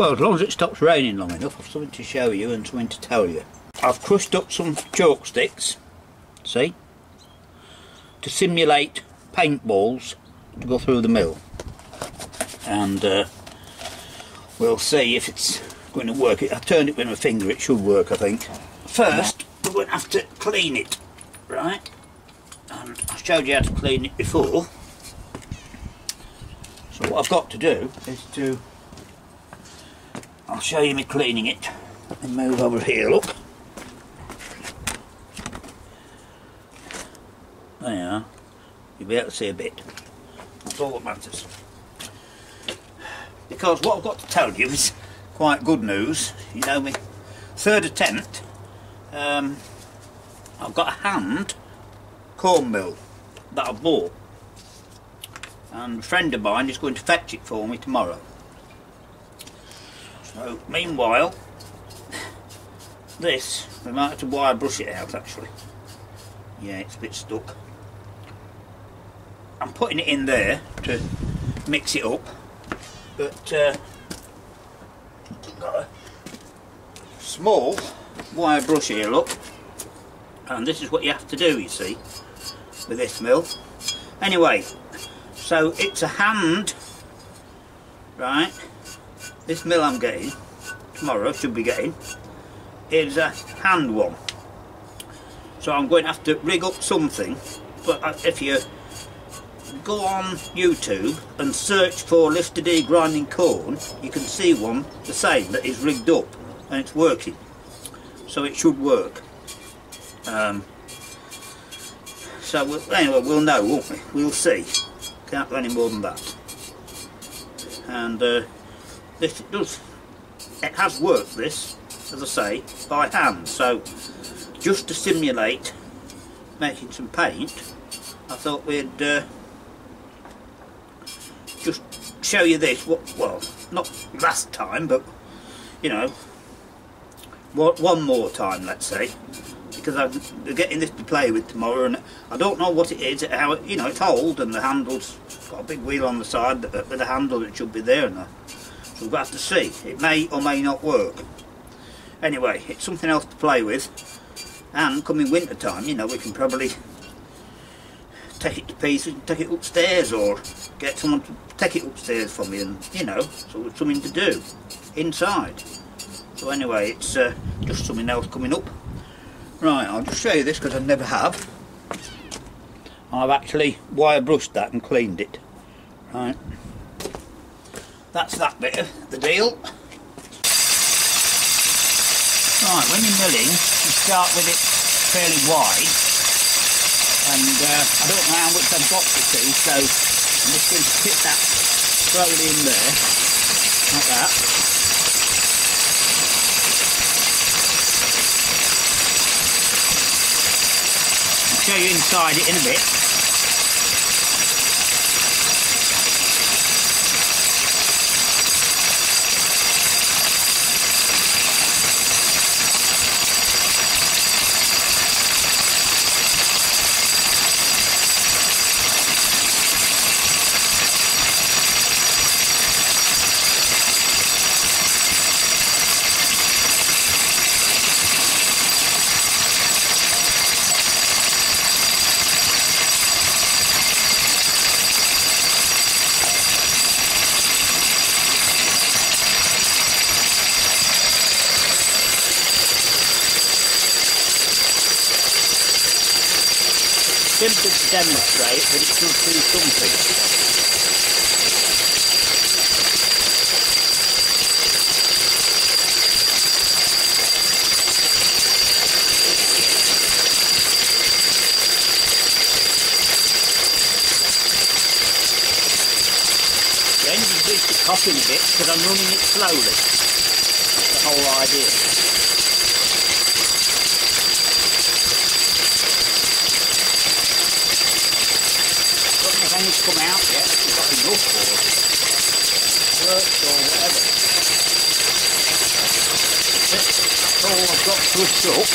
Well, as long as it stops raining long enough, I've something to show you and something to tell you. I've crushed up some chalk sticks, see, to simulate paintballs to go through the mill. And uh, we'll see if it's going to work. I've turned it with my finger, it should work, I think. First, we're going to have to clean it, right? And I showed you how to clean it before. So what I've got to do is to I'll show you me cleaning it. And move over here look. There you are. You'll be able to see a bit. That's all that matters. Because what I've got to tell you is quite good news. You know me third attempt um, I've got a hand corn mill that I bought. And a friend of mine is going to fetch it for me tomorrow so, meanwhile, this, we might have to wire brush it out actually. Yeah, it's a bit stuck. I'm putting it in there to mix it up, but uh, got a small wire brush here, look. And this is what you have to do, you see, with this mill. Anyway, so it's a hand, right, this mill I'm getting, tomorrow should be getting, is a hand one. So I'm going to have to rig up something, but if you go on YouTube and search for Lister D grinding corn, you can see one the same that is rigged up and it's working. So it should work. Um, so we'll, anyway, we'll know, won't we? We'll see. Can't do any more than that. And uh, this does it has worked this as I say by hand. So just to simulate making some paint I thought we'd uh, just show you this. What well not last time but you know what one more time let's say. Because I'm getting this to play with tomorrow and I don't know what it is how it, you know it's old and the handle's got a big wheel on the side with a handle that should be there and We'll have to see. It may or may not work. Anyway, it's something else to play with. And coming winter time, you know, we can probably take it to pieces and take it upstairs or get someone to take it upstairs for me and, you know, so it's something to do inside. So anyway, it's uh, just something else coming up. Right, I'll just show you this because I never have. I've actually wire brushed that and cleaned it. Right that's that bit of the deal. Right, when you're milling, you start with it fairly wide, and uh, I don't know how much I've got to see, so I'm just going to tip that slowly in there, like that. I'll show you inside it in a bit. Simple to demonstrate, but it does do something. The engine keeps coughing a bit because I'm running it slowly. That's the whole idea. Come out yet. We've got enough for it. Works or whatever. That's all I've got pushed up.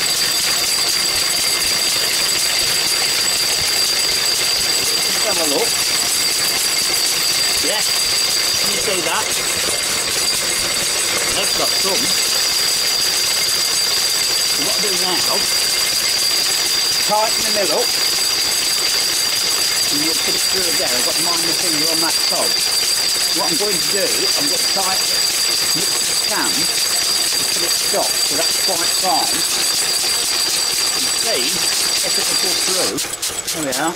Just have a look. Yeah, can you see that? that's got some. So what I do now, tighten the up, and you'll put it through. I've got the finger on that cob. What I'm going to do, I'm going to tighten it, mix the can until it stops, so that's quite fine. And see if it will go through. There we are.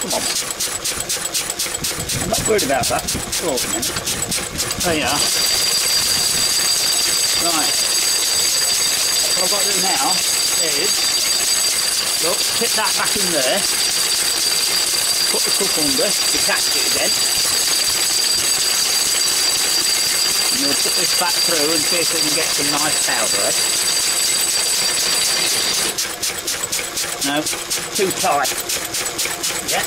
Come on. I'm not worried about that. Minute. There you are. Right. What I've got to do now is, look, put that back in there, put the cup under, detach it again, and we'll put this back through and see if we can get some nice powder. Eh? No, too tight. Yeah.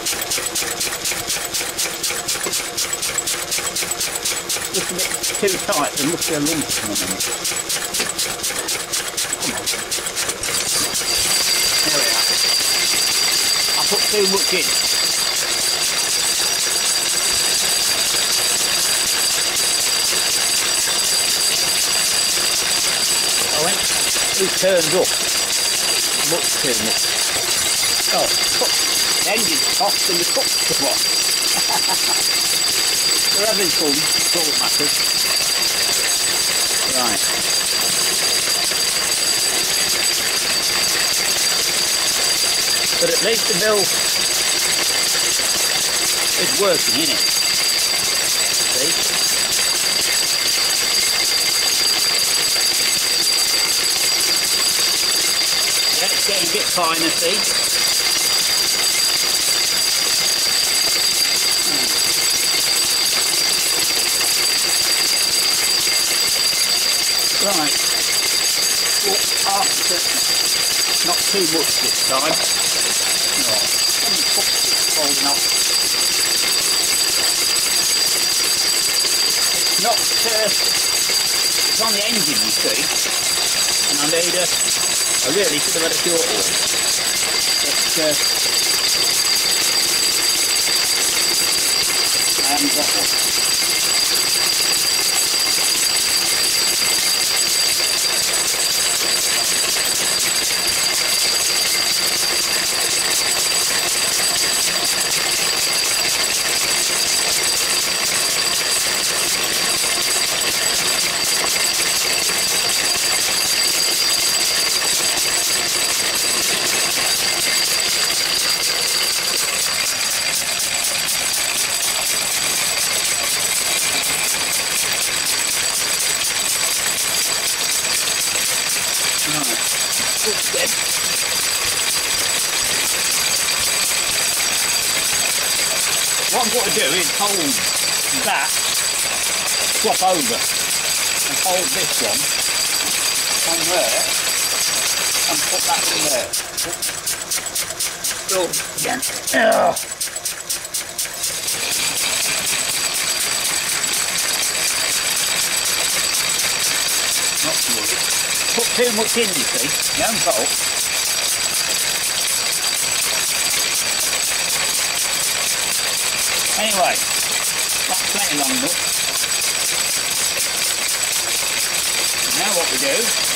Just a bit too tight, there must be a lump coming in. There we are. Put too much in. I went too turned up. Much too much. Oh, put the engine's off and the cup's come off. They're having fun, that matters. Right. But at least the mill is working, isn't it? See? Yeah, it's getting a bit finer, see? Hmm. Right. Well, after, not too much this time. No. Cups off. Not, uh, it's on the engine, you see. And I made a, I really should have had a short one. But, uh, I haven't got one. Right. That's good. What I'm going to do is hold that, swap over, and hold this one on there, and put that in there. Go again. Ugh. Not to worry. Put too much in, you see. Own fault. Anyway, that's plenty long enough. Now what we do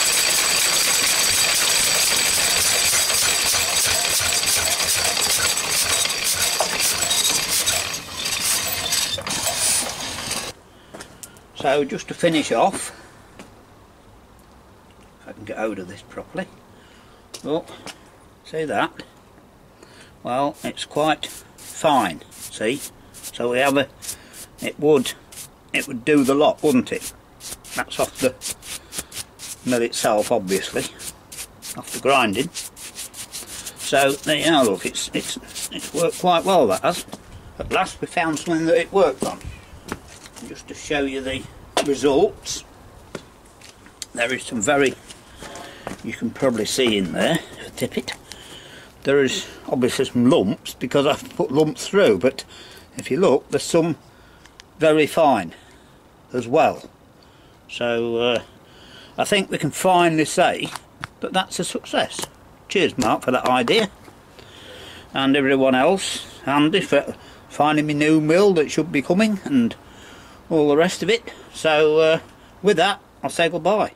So just to finish off, if I can get hold of this properly. Oh, see that? Well, it's quite fine, see? So we have a, it would, it would do the lot, wouldn't it? That's off the mill itself, obviously, off the grinding. So there you are, look, it's, it's, it's worked quite well, that has. At last we found something that it worked on. Just to show you the results, there is some very, you can probably see in there, tip it, there is obviously some lumps because I've put lumps through, but if you look, there's some very fine as well. So uh, I think we can finally say that that's a success. Cheers, Mark, for that idea. And everyone else, Andy, for finding me new mill that should be coming, and all the rest of it so uh, with that I'll say goodbye